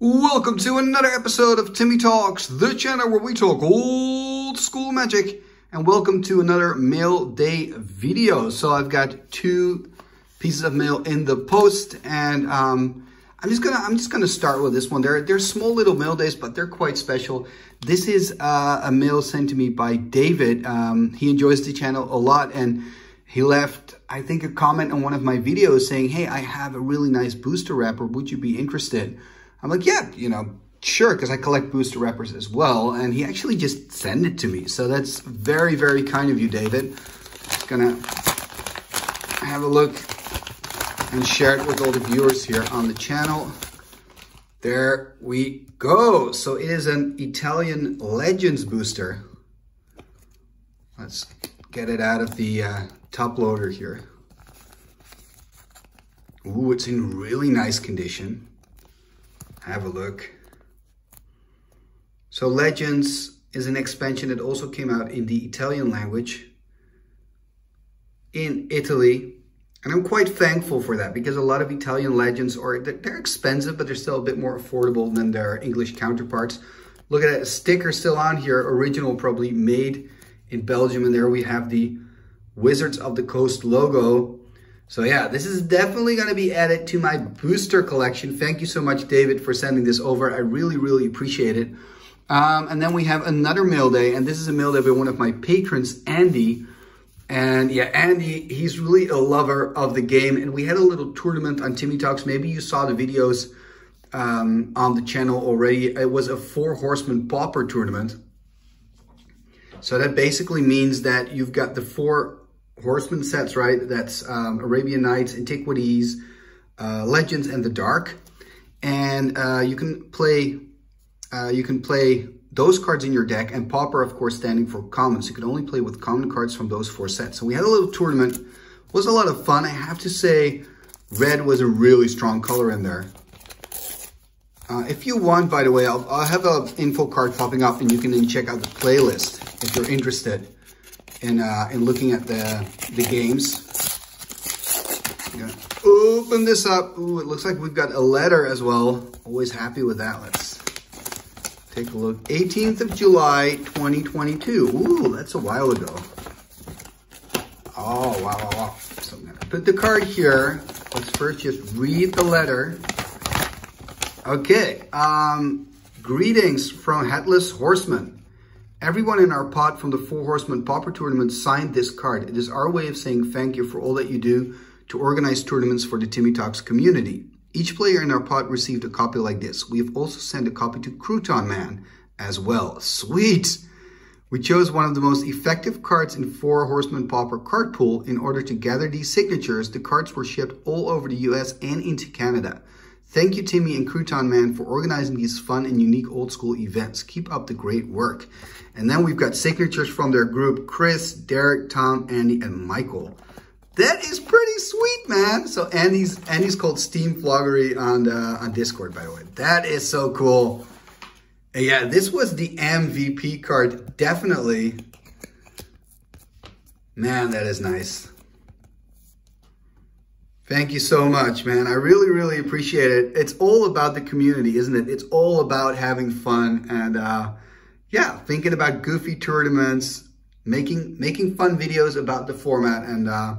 Welcome to another episode of Timmy Talks, the channel where we talk old school magic. And welcome to another mail day video. So I've got two pieces of mail in the post and um, I'm just gonna I'm just gonna start with this one. They're they're small little mail days, but they're quite special. This is uh, a mail sent to me by David. Um, he enjoys the channel a lot and he left I think a comment on one of my videos saying, "Hey, I have a really nice booster wrapper. Would you be interested?" I'm like, yeah, you know, sure, because I collect booster wrappers as well. And he actually just sent it to me. So that's very, very kind of you, David. Just gonna have a look and share it with all the viewers here on the channel. There we go. So it is an Italian Legends booster. Let's get it out of the uh, top loader here. Ooh, it's in really nice condition have a look. So Legends is an expansion that also came out in the Italian language in Italy. And I'm quite thankful for that because a lot of Italian legends are, they're expensive, but they're still a bit more affordable than their English counterparts. Look at that sticker still on here, original probably made in Belgium. And there we have the Wizards of the Coast logo so yeah, this is definitely going to be added to my booster collection. Thank you so much, David, for sending this over. I really, really appreciate it. Um, and then we have another mail day, and this is a mail day by one of my patrons, Andy. And yeah, Andy, he's really a lover of the game. And we had a little tournament on Timmy Talks. Maybe you saw the videos um, on the channel already. It was a four horseman pauper tournament. So that basically means that you've got the four horseman sets, right? That's um, Arabian Nights, Antiquities, uh, Legends, and the Dark. And uh, you can play uh, you can play those cards in your deck, and Pauper, of course, standing for commons. You can only play with common cards from those four sets. So we had a little tournament. It was a lot of fun. I have to say, red was a really strong color in there. Uh, if you want, by the way, I'll, I'll have an info card popping up, and you can then check out the playlist if you're interested in uh, in looking at the the games. Open this up. Ooh, it looks like we've got a letter as well. Always happy with that. Let's take a look. 18th of July, 2022. Ooh, that's a while ago. Oh, wow, wow, wow. So I'm gonna put the card here. Let's first just read the letter. Okay. Um, greetings from Headless Horseman. Everyone in our pot from the Four Horsemen Pauper Tournament signed this card. It is our way of saying thank you for all that you do to organize tournaments for the Timmy Talks community. Each player in our pot received a copy like this. We have also sent a copy to Crouton Man as well. Sweet! We chose one of the most effective cards in Four Horsemen Pauper card pool in order to gather these signatures. The cards were shipped all over the US and into Canada. Thank you, Timmy and Crouton Man, for organizing these fun and unique old school events. Keep up the great work. And then we've got signatures from their group, Chris, Derek, Tom, Andy, and Michael. That is pretty sweet, man. So Andy's Andy's called Steam Floggery on, uh, on Discord, by the way. That is so cool. And yeah, this was the MVP card, definitely. Man, that is nice. Thank you so much, man. I really, really appreciate it. It's all about the community, isn't it? It's all about having fun and, uh, yeah, thinking about goofy tournaments, making making fun videos about the format. And, uh,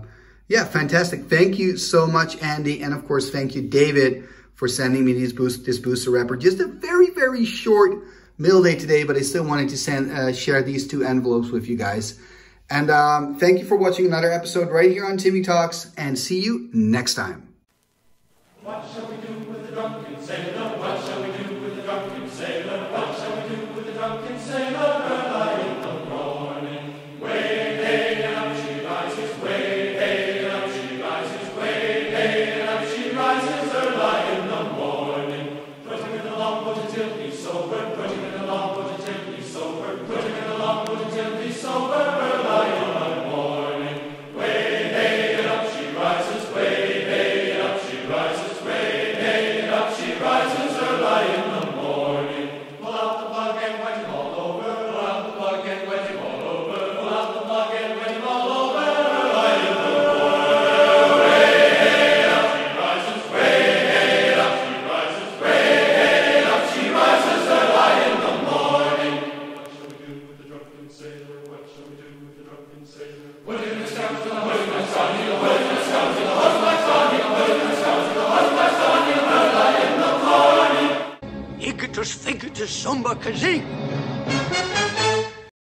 yeah, fantastic. Thank you so much, Andy. And, of course, thank you, David, for sending me these boost, this booster wrapper. Just a very, very short mail day today, but I still wanted to send uh, share these two envelopes with you guys. And um, thank you for watching another episode right here on Timmy Talks, and see you next time. Speak to Sumba Kazee.